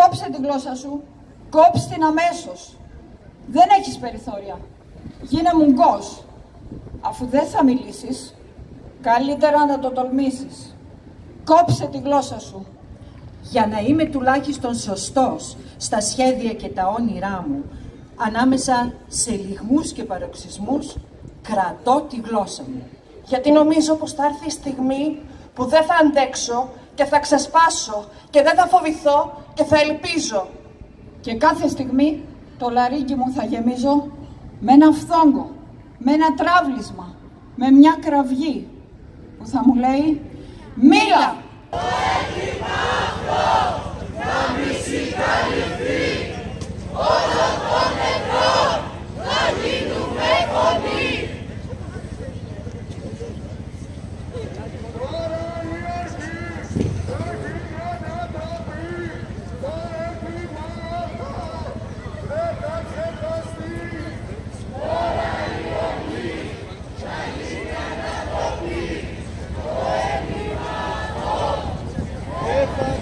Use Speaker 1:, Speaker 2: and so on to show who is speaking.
Speaker 1: Κόψε την γλώσσα σου. Κόψε την αμέσως. Δεν έχεις περιθώρια. Γίνε μουγκός. Αφού δεν θα μιλήσεις, καλύτερα να το τολμήσεις. Κόψε τη γλώσσα σου.
Speaker 2: Για να είμαι τουλάχιστον σωστός στα σχέδια και τα όνειρά μου, ανάμεσα σε λιγμούς και παροξισμούς, κρατώ τη γλώσσα μου.
Speaker 3: Γιατί νομίζω πως θα έρθει η στιγμή που δεν θα αντέξω και θα ξεσπάσω και δεν θα φοβηθώ και θα ελπίζω.
Speaker 1: Και κάθε στιγμή το λαρίκι μου θα γεμίζω με ένα φθόγκο, με ένα τράβλισμα, με μια κραυγή που θα μου λέει «Μίλα!» iPhone.